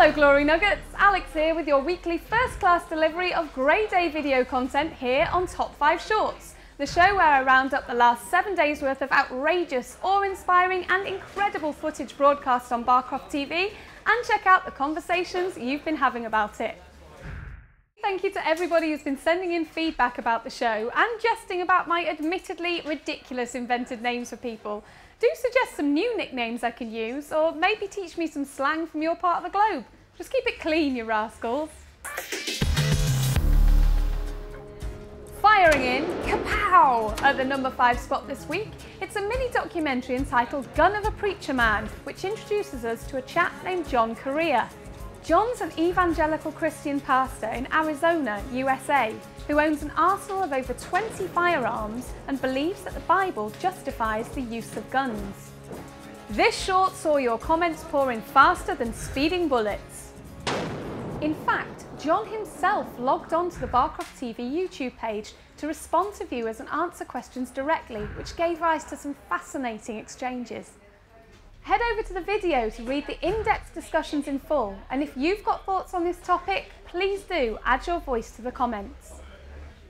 Hello Glory Nuggets, Alix here with your weekly first class delivery of grade A video content here on Top 5 Shorts, the show where I round up the last seven days worth of outrageous, awe-inspiring and incredible footage broadcast on Barcroft TV and check out the conversations you've been having about it. Thank you to everybody who's been sending in feedback about the show and jesting about my admittedly ridiculous invented names for people. Do suggest some new nicknames I can use, or maybe teach me some slang from your part of the globe. Just keep it clean, you rascals. Firing in, kapow, at the number five spot this week, it's a mini documentary entitled Gun of a Preacher Man, which introduces us to a chap named John Correia. John's an evangelical Christian pastor in Arizona, USA, who owns an arsenal of over 20 firearms and believes that the Bible justifies the use of guns. This short saw your comments pour in faster than speeding bullets. In fact, John himself logged on to the Barcroft TV YouTube page to respond to viewers and answer questions directly, which gave rise to some fascinating exchanges. Head over to the video to read the in-depth discussions in full, and if you've got thoughts on this topic, please do add your voice to the comments.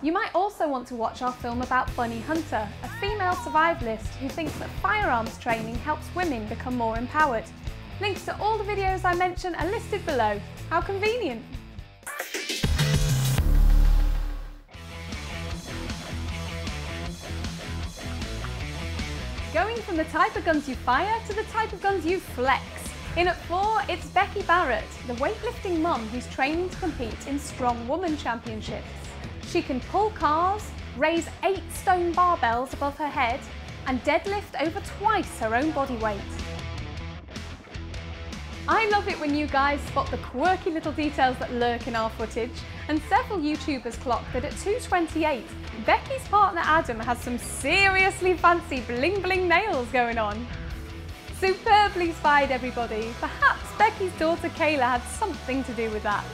You might also want to watch our film about Bunny Hunter, a female survivalist who thinks that firearms training helps women become more empowered. Links to all the videos I mention are listed below. How convenient! Going from the type of guns you fire to the type of guns you flex. In at four, it's Becky Barrett, the weightlifting mum who's training to compete in Strong Woman Championships. She can pull cars, raise eight stone barbells above her head, and deadlift over twice her own body weight. I love it when you guys spot the quirky little details that lurk in our footage, and several YouTubers clocked that at 2.28, Becky's partner Adam has some seriously fancy bling bling nails going on. Superbly spied everybody, perhaps Becky's daughter Kayla had something to do with that.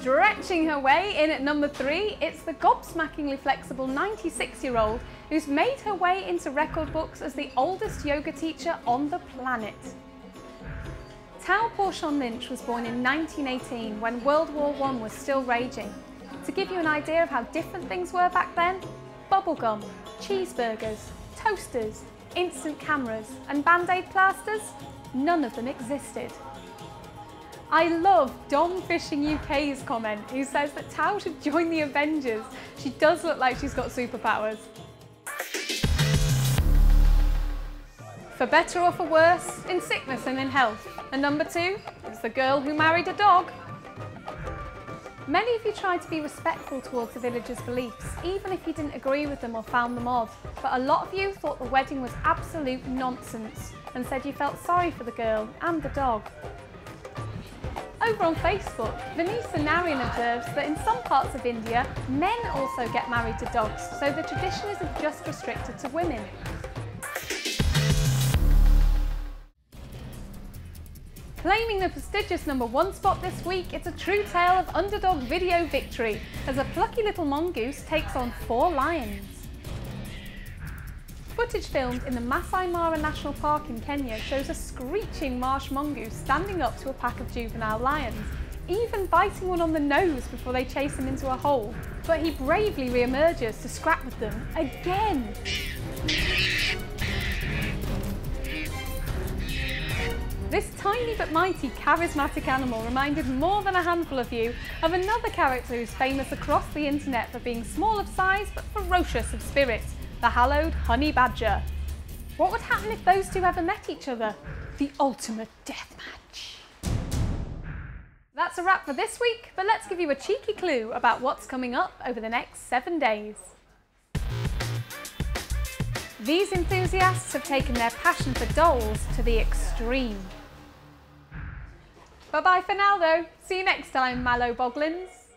Stretching her way in at number three, it's the gobsmackingly flexible 96-year-old who's made her way into record books as the oldest yoga teacher on the planet. Tao Porchon Lynch was born in 1918 when World War I was still raging. To give you an idea of how different things were back then, bubblegum, cheeseburgers, toasters, instant cameras and band-aid plasters, none of them existed. I love Dom Fishing UK's comment who says that Tao should join the Avengers. She does look like she's got superpowers. For better or for worse, in sickness and in health. And number two is the girl who married a dog. Many of you tried to be respectful towards the villagers' beliefs, even if you didn't agree with them or found them odd. But a lot of you thought the wedding was absolute nonsense and said you felt sorry for the girl and the dog. Over on Facebook, Vanessa Narian observes that in some parts of India, men also get married to dogs, so the tradition isn't just restricted to women. Claiming the prestigious number one spot this week, it's a true tale of underdog video victory as a plucky little mongoose takes on four lions. Footage filmed in the Masai Mara National Park in Kenya shows a screeching marsh mongoose standing up to a pack of juvenile lions, even biting one on the nose before they chase him into a hole. But he bravely re-emerges to scrap with them again. This tiny but mighty charismatic animal reminded more than a handful of you of another character who's famous across the internet for being small of size but ferocious of spirit the hallowed honey badger. What would happen if those two ever met each other? The ultimate death match. That's a wrap for this week, but let's give you a cheeky clue about what's coming up over the next seven days. These enthusiasts have taken their passion for dolls to the extreme. Bye bye for now though. See you next time, Mallow Boglins.